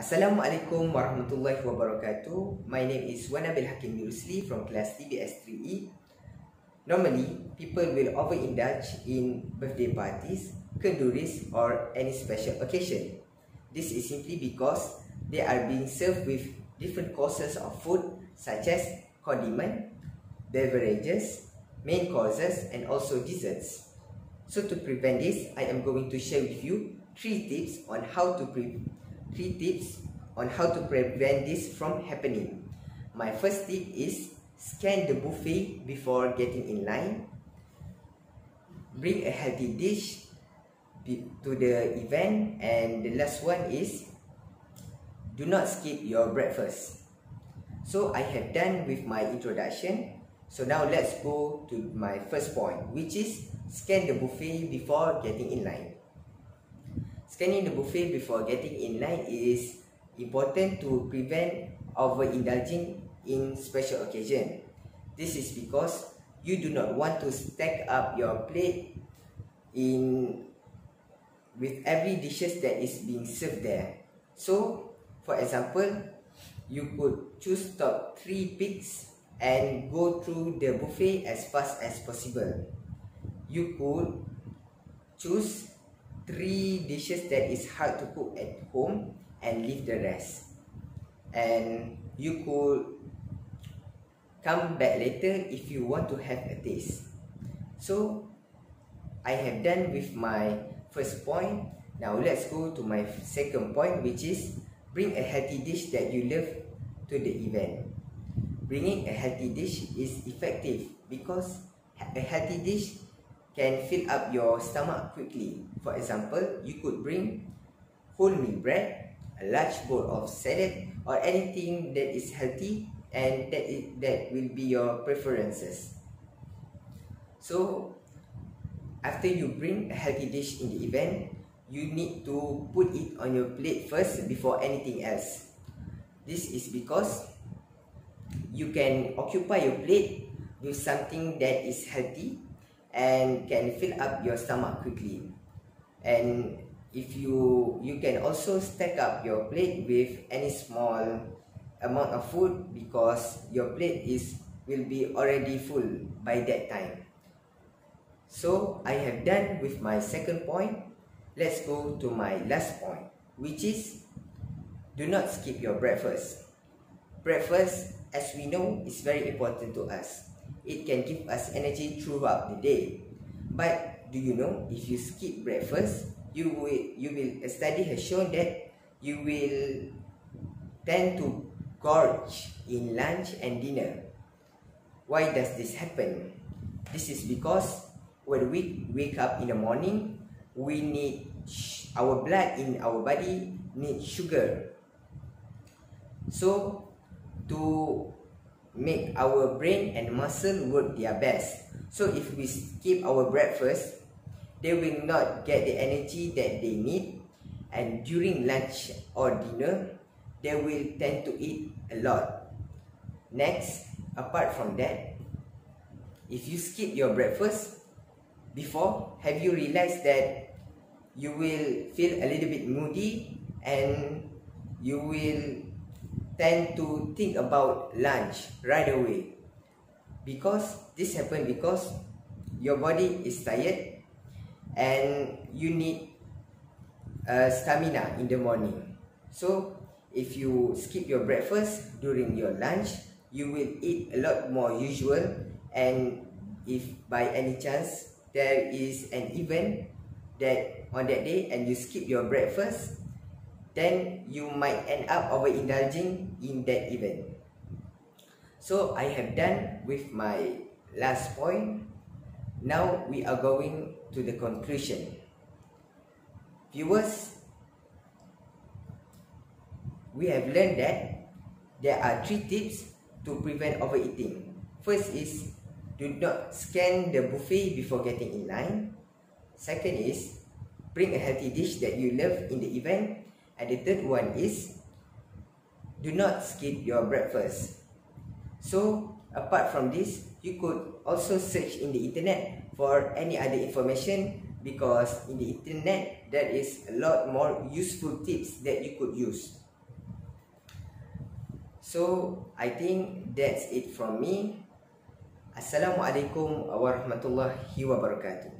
Assalamualaikum warahmatullahi wabarakatuh. My name is Wanabil Hakim Nurusli from class TBS3E. Normally, people will overindulge in birthday parties, kenduris or any special occasion. This is simply because they are being served with different courses of food such as condiment, beverages, main courses and also desserts. So to prevent this, I am going to share with you three tips on how to pre three tips on how to prevent this from happening. My first tip is scan the buffet before getting in line. Bring a healthy dish to the event and the last one is do not skip your breakfast. So I have done with my introduction. So now let's go to my first point which is scan the buffet before getting in line. Scanning the buffet before getting in line is important to prevent overindulging in special occasion. This is because you do not want to stack up your plate in with every dishes that is being served there. So, for example, you could choose top 3 picks and go through the buffet as fast as possible. You could choose three dishes that is hard to cook at home and leave the rest. And you could come back later if you want to have a taste. So, I have done with my first point. Now, let's go to my second point which is bring a healthy dish that you love to the event. Bringing a healthy dish is effective because a healthy dish can fill up your stomach quickly. For example, you could bring wholemeal bread, a large bowl of salad or anything that is healthy and that is, that will be your preferences. So, after you bring a healthy dish in the event, you need to put it on your plate first before anything else. This is because you can occupy your plate with something that is healthy and can fill up your stomach quickly. And if you you can also stack up your plate with any small amount of food because your plate is will be already full by that time. So i have done with my second point. Let's go to my last point which is do not skip your breakfast. Breakfast as we know is very important to us it can give us energy throughout the day. But do you know if you skip breakfast, you will you will a study has shown that you will tend to gorge in lunch and dinner. Why does this happen? This is because when we wake up in the morning, we need our blood in our body need sugar. So to make our brain and muscle work their best. So if we skip our breakfast, they will not get the energy that they need and during lunch or dinner, they will tend to eat a lot. Next, apart from that, if you skip your breakfast before, have you realized that you will feel a little bit moody and you will tend to think about lunch right away. Because this happen because your body is tired and you need uh, stamina in the morning. So if you skip your breakfast during your lunch you will eat a lot more usual and if by any chance there is an event that on that day and you skip your breakfast then you might end up overindulging in that event. So I have done with my last point. Now we are going to the conclusion. Viewers, we have learned that there are three tips to prevent overeating. First is do not scan the buffet before getting in line. Second is bring a healthy dish that you love in the event And the third one is do not skip your breakfast. So, apart from this, you could also search in the internet for any other information because in the internet there is a lot more useful tips that you could use. So I think that's it from me. Assalamualaikum warahmatullahi wabarakatuh.